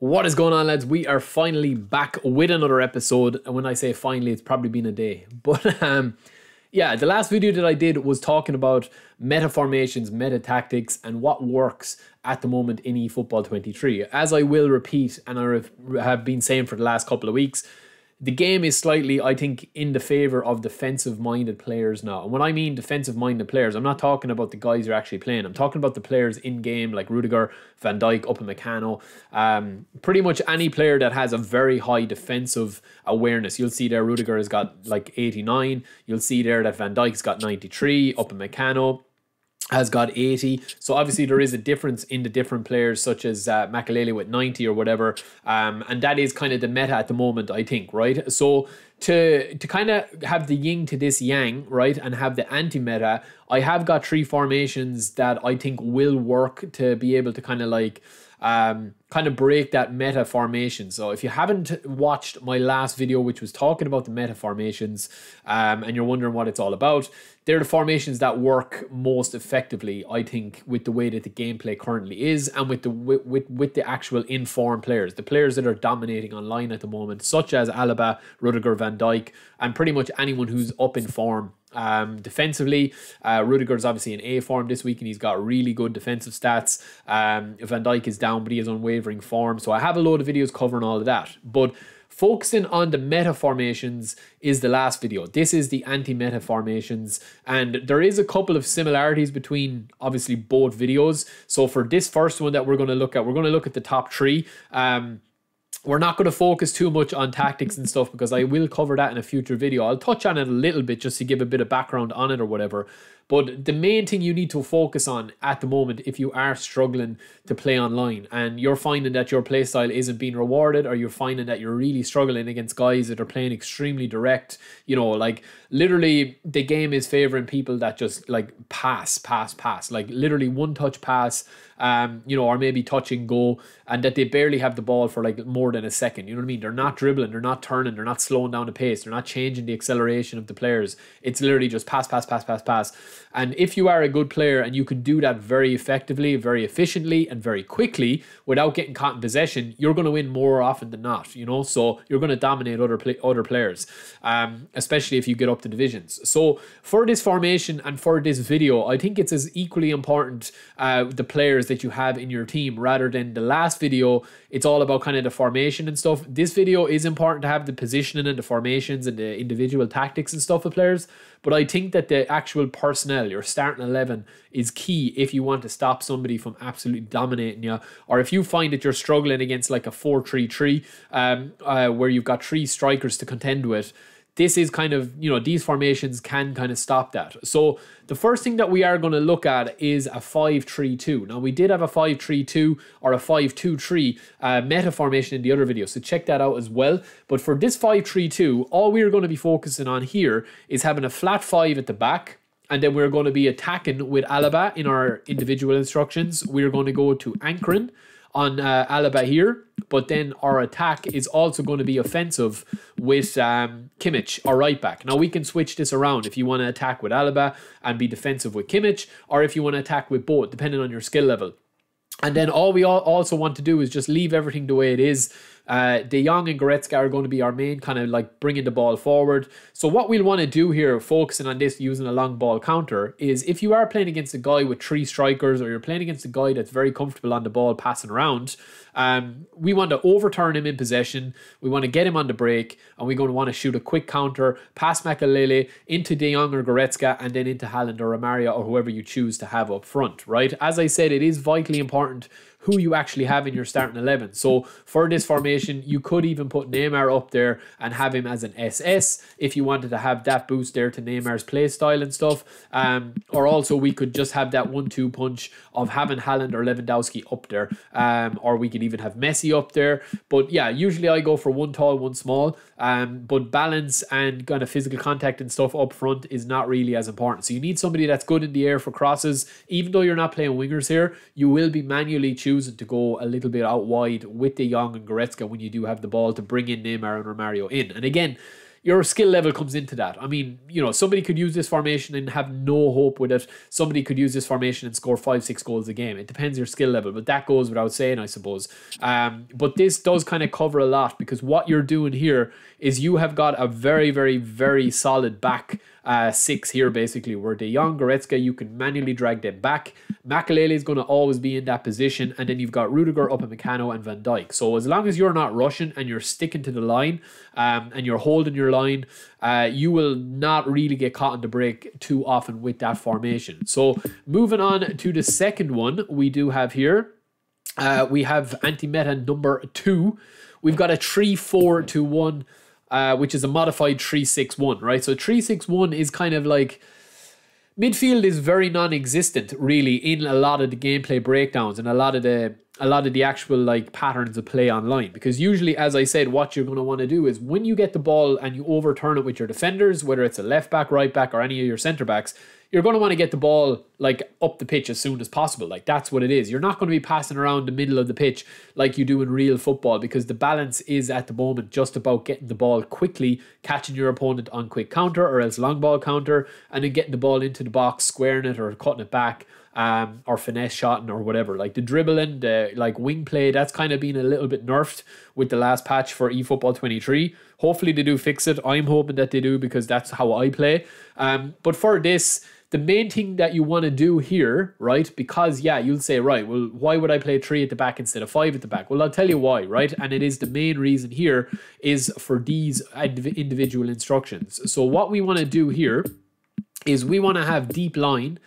What is going on, lads? We are finally back with another episode. And when I say finally, it's probably been a day. But um, yeah, the last video that I did was talking about meta formations, meta tactics, and what works at the moment in eFootball 23. As I will repeat, and I have been saying for the last couple of weeks, the game is slightly, I think, in the favor of defensive minded players now. And when I mean defensive minded players, I'm not talking about the guys who are actually playing. I'm talking about the players in game like Rudiger, Van Dijk, Upamecano. Um, pretty much any player that has a very high defensive awareness. You'll see there Rudiger has got like 89. You'll see there that Van Dijk's got 93. Upamecano has got 80. So obviously there is a difference in the different players, such as uh, Makelele with 90 or whatever. Um, and that is kind of the meta at the moment, I think, right? So to to kind of have the yin to this yang, right, and have the anti-meta, I have got three formations that I think will work to be able to kind of like um, kind of break that meta formation. So if you haven't watched my last video, which was talking about the meta formations, um, and you're wondering what it's all about, they're the formations that work most effectively, I think, with the way that the gameplay currently is, and with the with with, with the actual informed players, the players that are dominating online at the moment, such as Alaba, Rudiger, Van Dijk, and pretty much anyone who's up in form um, defensively, uh, Rudiger's obviously in A form this week and he's got really good defensive stats. Um, Van Dijk is down, but he is unwavering form. So I have a load of videos covering all of that. But focusing on the meta formations is the last video. This is the anti-meta formations, and there is a couple of similarities between obviously both videos. So for this first one that we're going to look at, we're going to look at the top three. Um, we're not going to focus too much on tactics and stuff because I will cover that in a future video. I'll touch on it a little bit just to give a bit of background on it or whatever. But the main thing you need to focus on at the moment, if you are struggling to play online and you're finding that your playstyle isn't being rewarded, or you're finding that you're really struggling against guys that are playing extremely direct, you know, like literally the game is favoring people that just like pass, pass, pass, like literally one touch pass, um, you know, or maybe touch and go, and that they barely have the ball for like more than a second. You know what I mean? They're not dribbling, they're not turning, they're not slowing down the pace, they're not changing the acceleration of the players. It's literally just pass, pass, pass, pass, pass. And if you are a good player and you can do that very effectively, very efficiently, and very quickly without getting caught in possession, you're going to win more often than not. You know, so you're going to dominate other play, other players, um, especially if you get up to divisions. So for this formation and for this video, I think it's as equally important uh, the players that you have in your team rather than the last video. It's all about kind of the formation and stuff. This video is important to have the positioning and the formations and the individual tactics and stuff of players. But I think that the actual personnel, your starting 11, is key if you want to stop somebody from absolutely dominating you. Or if you find that you're struggling against like a 4 3 3, um, uh, where you've got three strikers to contend with this is kind of, you know, these formations can kind of stop that. So the first thing that we are going to look at is a 5-3-2. Now we did have a 5-3-2 or a 5-2-3 uh, meta formation in the other video, so check that out as well. But for this 5-3-2, all we're going to be focusing on here is having a flat 5 at the back, and then we're going to be attacking with Alaba in our individual instructions. We're going to go to anchoring on uh, Alaba here, but then our attack is also going to be offensive with um, Kimmich, our right back. Now we can switch this around if you want to attack with Alaba and be defensive with Kimmich, or if you want to attack with both, depending on your skill level. And then all we all also want to do is just leave everything the way it is. Uh, De Jong and Goretzka are going to be our main kind of like bringing the ball forward. So what we'll want to do here, focusing on this using a long ball counter, is if you are playing against a guy with three strikers or you're playing against a guy that's very comfortable on the ball passing around, um, we want to overturn him in possession. We want to get him on the break, and we're going to want to shoot a quick counter past Makelele into De Jong or Goretzka, and then into Haaland or Romario or whoever you choose to have up front. Right? As I said, it is vitally important who you actually have in your starting 11. So for this formation, you could even put Neymar up there and have him as an SS if you wanted to have that boost there to Neymar's play style and stuff. Um, or also we could just have that one-two punch of having Haaland or Lewandowski up there. Um, or we could even have Messi up there. But yeah, usually I go for one tall, one small. Um, but balance and kind of physical contact and stuff up front is not really as important. So you need somebody that's good in the air for crosses. Even though you're not playing wingers here, you will be manually choosing to go a little bit out wide with De Jong and Goretzka when you do have the ball to bring in Neymar and Romario in. And again, your skill level comes into that. I mean, you know, somebody could use this formation and have no hope with it. Somebody could use this formation and score five, six goals a game. It depends your skill level, but that goes without saying, I suppose. Um, but this does kind of cover a lot because what you're doing here is you have got a very, very, very solid back uh, six here, basically, where De Jong, Goretzka, you can manually drag them back. Makelele is going to always be in that position, and then you've got Rudiger, Upamecano, and Van Dijk. So as long as you're not rushing and you're sticking to the line um, and you're holding your line, uh, you will not really get caught in the break too often with that formation. So moving on to the second one we do have here, uh, we have anti-meta number two. We've got a 3 4 to 1 uh, which is a modified 361, right? So 361 is kind of like midfield is very non-existent really in a lot of the gameplay breakdowns and a lot of the a lot of the actual like patterns of play online because usually as i said what you're going to want to do is when you get the ball and you overturn it with your defenders whether it's a left back right back or any of your center backs you're going to want to get the ball like up the pitch as soon as possible. Like that's what it is. You're not going to be passing around the middle of the pitch like you do in real football because the balance is at the moment just about getting the ball quickly, catching your opponent on quick counter or else long ball counter, and then getting the ball into the box, squaring it or cutting it back. Um, or finesse shotting or whatever. Like the dribbling, the like wing play, that's kind of been a little bit nerfed with the last patch for eFootball 23. Hopefully they do fix it. I'm hoping that they do because that's how I play. Um, but for this, the main thing that you want to do here, right? Because, yeah, you'll say, right, well, why would I play three at the back instead of five at the back? Well, I'll tell you why, right? And it is the main reason here is for these individual instructions. So, what we want to do here is we want to have deep line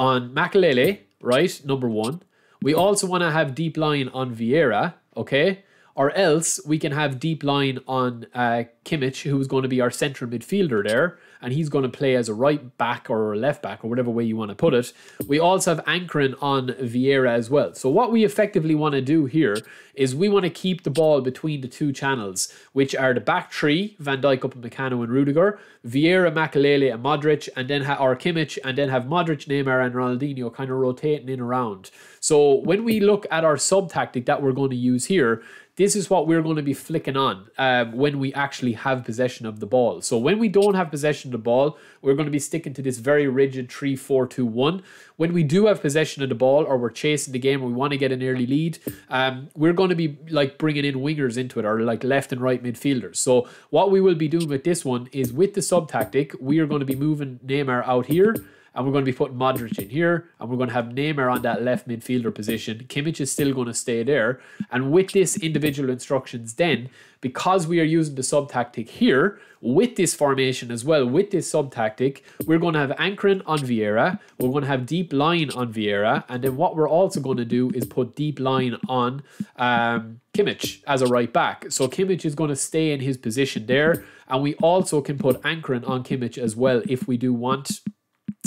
on Makelele, right? Number one. We also want to have deep line on Vieira, okay? Or else we can have deep line on uh, Kimmich, who's going to be our central midfielder there and he's going to play as a right back or a left back or whatever way you want to put it. We also have anchoring on Vieira as well. So what we effectively want to do here is we want to keep the ball between the two channels, which are the back three, Van Dijk, Upamecano and Rudiger, Vieira, Makelele and Modric, and then have our Kimmich, and then have Modric, Neymar and Ronaldinho kind of rotating in around. So when we look at our sub tactic that we're going to use here, this is what we're going to be flicking on um, when we actually have possession of the ball. So when we don't have possession of the ball, we're going to be sticking to this very rigid 3 4 2 1. When we do have possession of the ball or we're chasing the game or we want to get an early lead, um, we're going to be like bringing in wingers into it or like left and right midfielders. So what we will be doing with this one is with the sub tactic, we are going to be moving Neymar out here and we're going to be putting Modric in here, and we're going to have Neymar on that left midfielder position. Kimmich is still going to stay there. And with this individual instructions, then, because we are using the sub tactic here, with this formation as well, with this sub tactic, we're going to have anchoring on Vieira, we're going to have deep line on Vieira, and then what we're also going to do is put deep line on um, Kimmich as a right back. So Kimmich is going to stay in his position there, and we also can put anchoring on Kimmich as well if we do want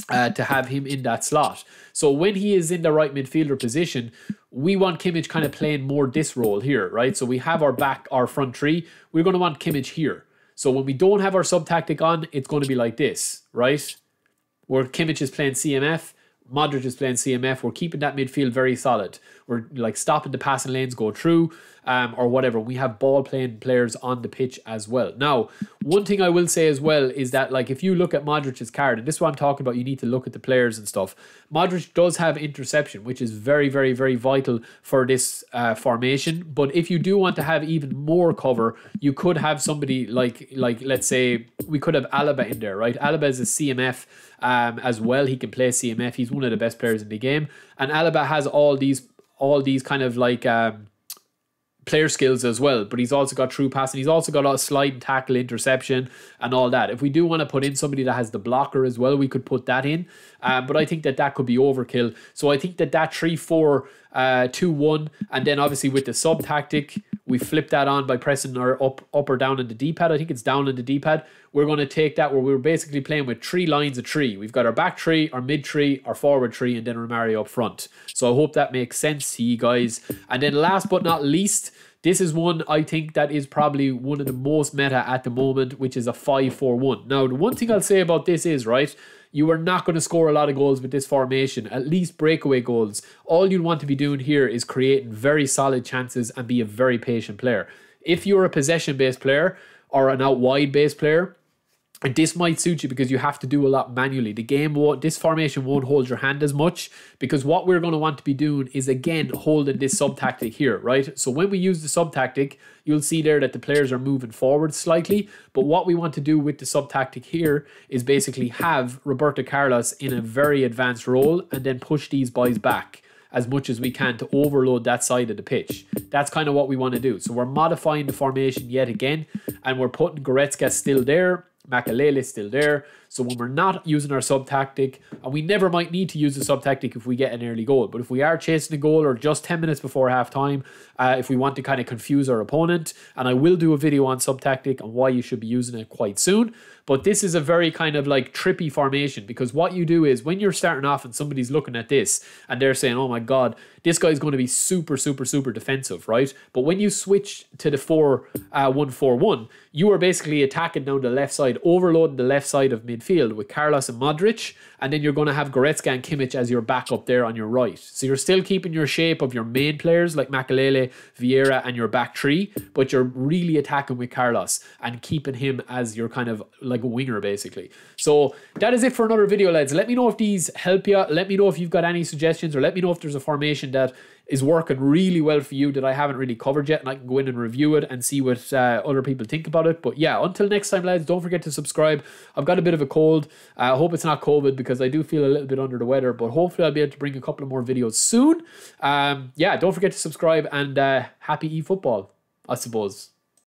uh, to have him in that slot. So when he is in the right midfielder position, we want Kimmich kind of playing more this role here, right? So we have our back, our front three. We're going to want Kimmich here. So when we don't have our sub tactic on, it's going to be like this, right? Where Kimmich is playing CMF, Modric is playing CMF. We're keeping that midfield very solid. We're like stopping the passing lanes go through um, or whatever. We have ball playing players on the pitch as well. Now, one thing I will say as well is that like if you look at Modric's card, and this is what I'm talking about, you need to look at the players and stuff. Modric does have interception, which is very, very, very vital for this uh, formation. But if you do want to have even more cover, you could have somebody like like let's say we could have Alaba in there, right? Alaba is a CMF um, as well. He can play CMF. He's one of the best players in the game, and Alaba has all these all these kind of like um, player skills as well, but he's also got true passing. He's also got a slide tackle, interception, and all that. If we do want to put in somebody that has the blocker as well, we could put that in. Um, but I think that that could be overkill. So I think that that 3 4 uh, 2 1, and then obviously with the sub tactic, we flip that on by pressing our up, up or down in the D pad. I think it's down in the D pad. We're going to take that where we're basically playing with three lines of tree. We've got our back tree, our mid tree, our forward tree, and then Romario up front. So I hope that makes sense to you guys. And then last but not least, this is one I think that is probably one of the most meta at the moment, which is a 5-4-1. Now, the one thing I'll say about this is, right, you are not going to score a lot of goals with this formation, at least breakaway goals. All you want to be doing here is creating very solid chances and be a very patient player. If you're a possession based player, or an out wide based player. And this might suit you because you have to do a lot manually. The game won't, this formation won't hold your hand as much because what we're going to want to be doing is again holding this sub tactic here, right? So when we use the sub tactic, you'll see there that the players are moving forward slightly. But what we want to do with the sub tactic here is basically have Roberto Carlos in a very advanced role and then push these boys back as much as we can to overload that side of the pitch. That's kind of what we want to do. So we're modifying the formation yet again, and we're putting Goretzka still there Makelele is still there. So when we're not using our sub tactic, and we never might need to use the sub tactic if we get an early goal, but if we are chasing a goal or just 10 minutes before half time, uh, if we want to kind of confuse our opponent, and I will do a video on sub tactic and why you should be using it quite soon. But this is a very kind of like trippy formation because what you do is when you're starting off and somebody's looking at this and they're saying, oh my God, this guy's going to be super, super, super defensive, right? But when you switch to the 4 uh, 1 4 1, you are basically attacking down the left side, overloading the left side of midfield with Carlos and Modric, and then you're going to have Goretzka and Kimmich as your backup there on your right. So you're still keeping your shape of your main players like Makelele, Vieira, and your back three, but you're really attacking with Carlos and keeping him as your kind of like a winger basically. So that is it for another video, lads. Let me know if these help you. Let me know if you've got any suggestions, or let me know if there's a formation that is working really well for you that I haven't really covered yet, and I can go in and review it and see what uh, other people think about it. But yeah, until next time, lads, don't forget to subscribe. I've got a bit of a cold. I hope it's not COVID because I do feel a little bit under the weather, but hopefully I'll be able to bring a couple of more videos soon. Um, yeah, don't forget to subscribe and uh, happy eFootball, I suppose.